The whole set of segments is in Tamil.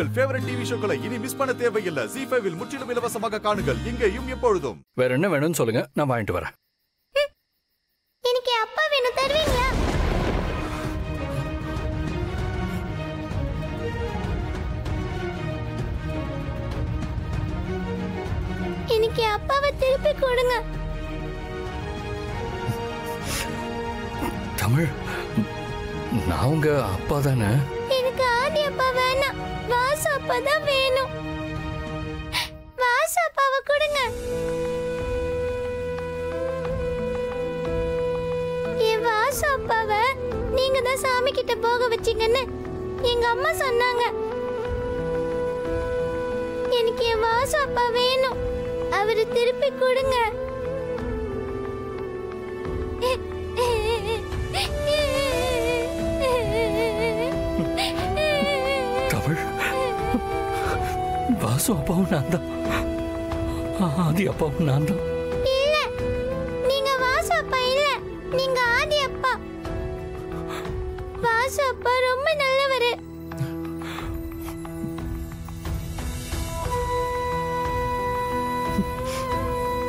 உங்கள் ஃபேவரட் டிவி ஷோக்களை இனி மிஸ் பண்ண தேவையில்லை. ஜி ஃபைவில் முற்றிலும் இலவசமாக காணுங்கள். இங்கேயும் எப்பொழுதும். வேற என்ன வேணும்னு சொல்லுங்க. நான் வாங்கிட்டு வரேன். எனக்கு அப்பா வேணும் தருவீங்களா? எனக்கு அப்பாவை திருப்பி கொடுங்க. தமிழ் நான் உங்க அப்பா தானே? சோப்பா தான் வேணும். வாசப்பாவை கொடுங்க. என் வா சோப்பாவை நீங்க தான் சாமி கிட்ட போக வச்சீங்கன்னு எங்க அம்மா சொன்னாங்க. எனக்கு என் வாசு வேணும். அவரு திருப்பி கொடுங்க. வாசு அப்பாவும் நான் தான் ஆதி அப்பாவும் நான் தான் இல்ல நீங்க வாசு அப்பா இல்ல நீங்க ஆதி அப்பா. வாசு அப்பா ரொம்ப நல்லவரு.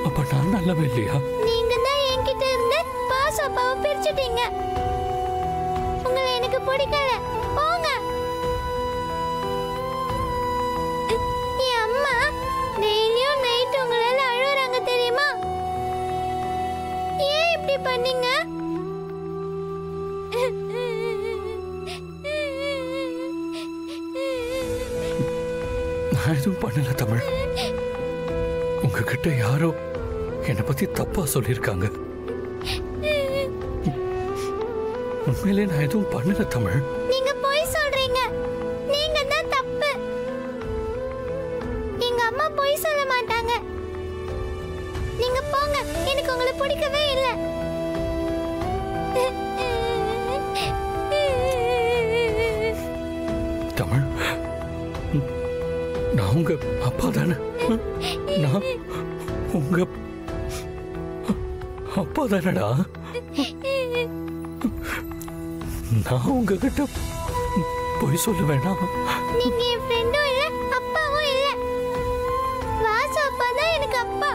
அப்ப நான் நல்லவன் இல்லையா? நீங்க தான் என்கிட்ட இருந்து வாசு அப்பாவை பிரிச்சுட்டீங்க. உங்களை எனக்கு பிடிக்கல. எதுவும் பண்ணல தமிழ். உங்ககிட்ட யாரோ என்னை பத்தி தப்பா சொல்லியிருக்காங்க. உண்மையிலே நான் எதுவும் பண்ணல தமிழ். நீங்க பொய் சொல்றீங்க. நீங்க தான் தப்பு. எங்க அம்மா பொய் சொல்ல மாட்டாங்க. நீங்க போங்க. எனக்கு உங்களை பிடிக்கவே இல்ல. தமிழ் நான் உங்க அப்பா தானே? நான் உங்க அப்பா தானடா? நான் உங்ககிட்ட பொய் சொல்ல வேணாம் நீங்க என் ஃப்ரெண்டும் இல்ல அப்பாவும் இல்ல. வாசு அப்பா தான் எனக்கு அப்பா.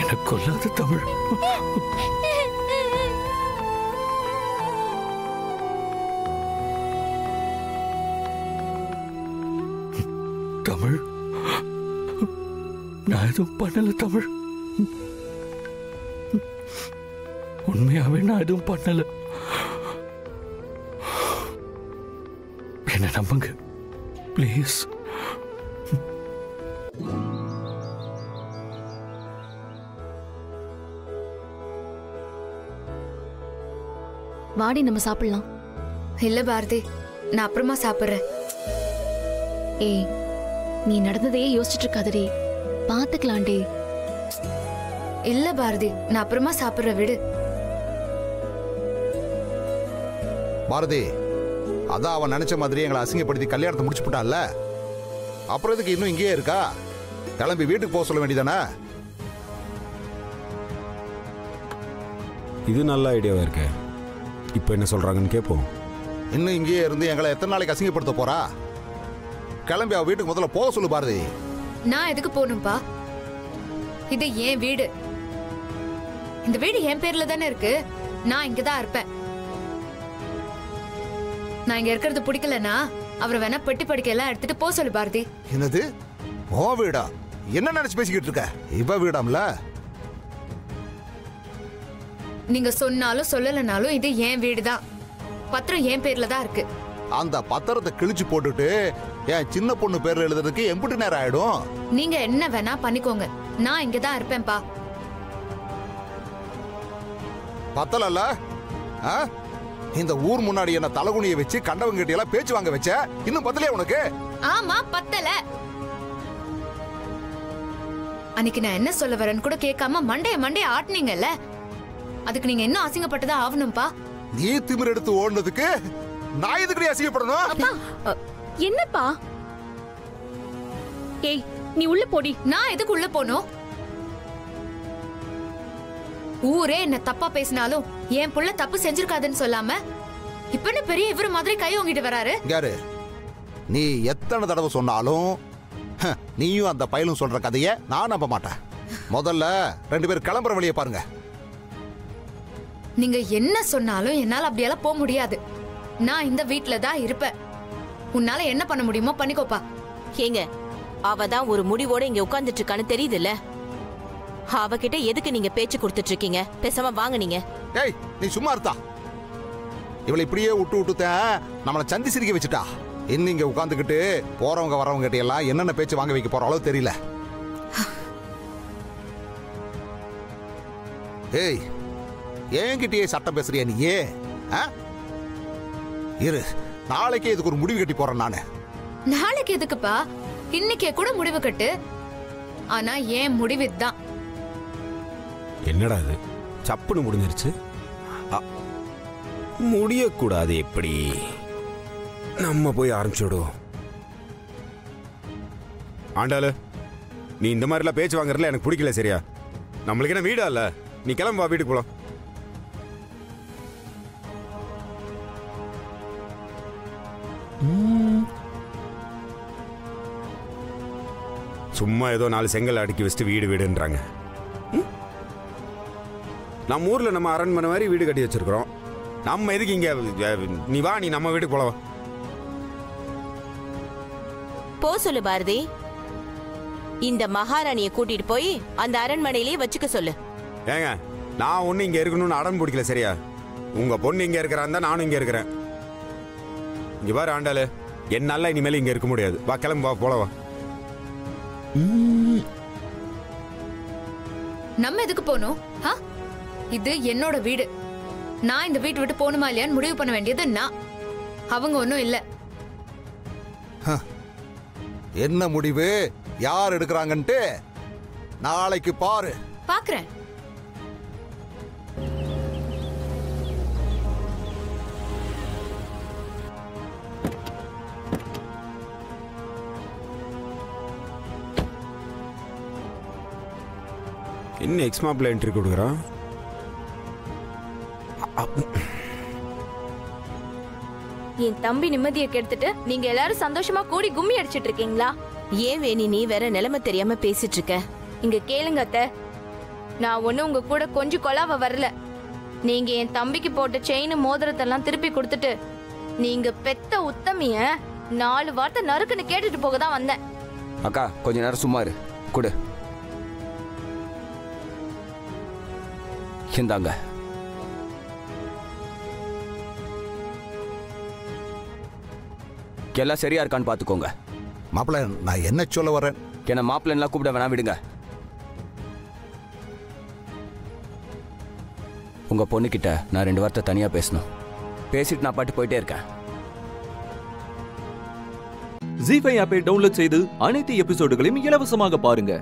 எனக்கு கொல்லாத தமிழ். எதுவும் பண்ணல தமிழ். உண்மையாவே நான் எதுவும் பண்ணல. என்ன நம்புங்க. ப்ளீஸ் வாடி நம்ம சாப்பிடலாம். இல்ல பாரதி நான் அப்புறமா சாப்பிடுறேன். ஏய் நீ நடந்ததையே யோசிச்சுட்டு இருக்காதடி. பாத்துக்கலாம்டி. இல்ல பாரதி நான் அப்புறமா சாப்பிடுற விடு. பாரதி அதான் அவன் நினைச்ச மாதிரி எங்களை அசிங்கப்படுத்தி கல்யாணத்தை முடிச்சு போட்டான்ல அப்புறம் எதுக்கு இன்னும் இங்கேயே இருக்கா? கிளம்பி வீட்டுக்கு போக சொல்ல வேண்டியதானே? இது நல்ல ஐடியாவா இருக்கே. இப்போ என்ன சொல்றாங்கன்னு கேட்போம் இன்னும் இங்கேயே இருந்து எங்களை எத்தனை நாளைக்கு அசிங்கப்படுத்த போறா? கிளம்பி அவ வீட்டுக்கு முதல்ல போக சொல்லு பாரதி. நான் எதுக்கு போகணும்பா? இது என் வீடு. இந்த வீடு என் பேர்ல தானே இருக்கு. நான் இங்க தான் இருப்பேன். நான் இங்க இருக்கிறது பிடிக்கலனா அவரை வேணா பெட்டி படிக்க எல்லாம் எடுத்துட்டு போக சொல்லு பாரதி. என்னது? ஓ வீடா? என்ன நினைச்சு பேசிக்கிட்டு இருக்க? இவ வீடாம்ல? நீங்க சொன்னாலும் சொல்லலைனாலும் இது என் வீடு தான் பத்திரம் என் பேர்ல தான் இருக்கு. அந்த பத்திரத்தை கிழிச்சு போட்டுட்டு என் சின்ன பொண்ணு பேர்ல எழுதுறதுக்கு எம்பிட்டு நேரம் ஆயிடும். நீங்க என்ன வேணா பண்ணிக்கோங்க. நான் இங்க தான் இருப்பேன்ப்பா. பத்தலல்ல? ஆ? இந்த ஊர் முன்னாடி என்ன தலகுனிய வச்சு கண்டவங்க கிட்ட எல்லாம் பேச்சு வாங்க வச்ச? இன்னும் பத்தலையா உனக்கு? ஆமா பத்தல. அன்னைக்கு நான் என்ன சொல்ல வரேன்னு கூட கேட்காம மண்டைய மண்டைய ஆட்டுனீங்கல்ல. அதுக்கு நீங்க இன்னும் அசிங்கப்பட்டதா ஆகணும்பா. நீ திமிர் எடுத்து ஓடுனதுக்கு நான் எதுக்கு அசிங்கப்படணும்? அ, என்னப்பா? ஏய் நீ உள்ள போடி. நான் எதுக்கு உள்ள போனோம்? ஊரே என்ன தப்பா பேசினாலும் என் புள்ள தப்பு செஞ்சிருக்காதுன்னு சொல்லாம இப்ப என்ன பெரிய இவரு மாதிரி கை வாங்கிட்டு வராரு? யாரு? நீ எத்தனை தடவை சொன்னாலும் நீயும் அந்த பயலும் சொல்ற கதையை நான் நம்ப மாட்டேன். முதல்ல ரெண்டு பேரும் கிளம்புற வழியை பாருங்க. நீங்க என்ன சொன்னாலும் என்னால அப்படியெல்லாம் போக முடியாது. நான் இந்த வீட்ல தான் இருப்பேன். உன்னால என்ன பண்ண முடியுமோ பண்ணிக்கோப்பா. ஏங்க அவ தான் ஒரு முடிவோட இங்க உட்கார்ந்துட்டு இருக்கான்னு தெரியுதுல்ல? அவகிட்ட எதுக்கு நீங்க பேச்சு கொடுத்துட்டு இருக்கீங்க பேசாம வாங்க நீங்க. ஏய் நீ சும்மா இருந்தா இவளை இப்படியே விட்டு விட்டுத்தேன் நம்மளை சந்தி சிரிக்க வச்சுட்டா. இன்னும் இங்க உட்காந்துக்கிட்டு போறவங்க வரவங்க கிட்ட எல்லாம் என்னென்ன பேச்சு வாங்க வைக்க போற அளவு தெரியல. ஏய் ஏன்கிட்டயே சட்டம் பேசுறியா நீ ஏன்? ஆ? இரு நாளைக்கே இதுக்கு ஒரு முடிவு கட்டி போறேன் நானு. நாளைக்கு எதுக்குப்பா? இன்னைக்கே கூட முடிவு கட்டு. ஆனா ஏன் முடிவு இதுதான்? என்னடா இது? சப்புன்னு முடிஞ்சிருச்சு. முடியக்கூடாது எப்படி? நம்ம போய் ஆரம்பிச்சுடுவோம் ஆண்டாளு நீ இந்த மாதிரிலாம் பேச்சு வாங்குறதுல எனக்கு பிடிக்கல சரியா? நம்மளுக்கு என்ன வீடா இல்ல? நீ கிளம்பா வீட்டுக்கு போலாம். சும்மா ஏதோ நாலு செங்கல் அடுக்கி வச்சுட்டு வீடு வீடுன்றாங்க? நம்ம ஊர்ல நம்ம அரண்மனை மாதிரி வீடு கட்டி வச்சிருக்கிறோம். நம்ம எதுக்கு இங்க நீ வா நீ நம்ம வீட்டுக்கு போலாம். போ சொல்லு பாரதி. இந்த மகாராணிய கூட்டிட்டு போய் அந்த அரண்மனையிலேயே வச்சுக்க சொல்லு. ஏங்க நான் ஒன்றும் இங்க இருக்கணும்னு அடம் பிடிக்கல சரியா? உங்க பொண்ணு இங்க இருக்கிறான் தான் நானும் இங்க இருக்கிறேன். இங்க பாரு ஆண்டாளு என்னால இனிமேல் இங்க இருக்க முடியாது. வா கிளம்பு வா போல வா. நம்ம எதுக்கு போகணும்? இது என்னோட வீடு. நான் இந்த வீட்டு விட்டு போகணுமா இல்லையான்னு முடிவு பண்ண வேண்டியது நான். அவங்க ஒன்றும் இல்லை. என்ன முடிவு? யார் எடுக்கிறாங்கன்ட்டு? நாளைக்கு பாரு. பாக்குறேன். என்ன எக்ஸ்மாப்ல என்ட்ரி கொடுக்குறான் என் தம்பி நிம்மதியை கெடுத்துட்டு நீங்க எல்லாரும் சந்தோஷமா கூடி கும்மி அடிச்சிட்டு இருக்கீங்களா? ஏன் வேணி நீ வேற நிலைமை தெரியாம பேசிட்டு இருக்க? இங்க கேளுங்க அத்தை. நான் ஒண்ணு உங்க கூட கொஞ்சம் கொலாவ வரல. நீங்க என் தம்பிக்கு போட்ட செயின் மோதிரத்தெல்லாம் திருப்பி கொடுத்துட்டு நீங்க பெத்த உத்தமிய நாலு வார்த்தை நறுக்குன்னு கேட்டுட்டு போக தான் வந்தேன். அக்கா கொஞ்ச நேரம் சும்மா இரு. கொடு. இந்தாங்க எல்லாம் சரியா இருக்கான்னு பாத்துக்கோங்க மாப்பிள்ள நான் என்ன சொல்ல வரேன்? என்ன மாப்பிள்ளலாம் கூப்பிட வேணாம் விடுங்க. உங்க பொண்ணுகிட்ட நான் ரெண்டு வார்த்தை தனியா பேசணும். பேசிட்டு நான் பாட்டு போயிட்டே இருக்கேன். ஜி ஃபைவ் ஆப்பை டவுன்லோட் செய்து அனைத்து எபிசோடுகளையும் இலவசமாக பாருங்க.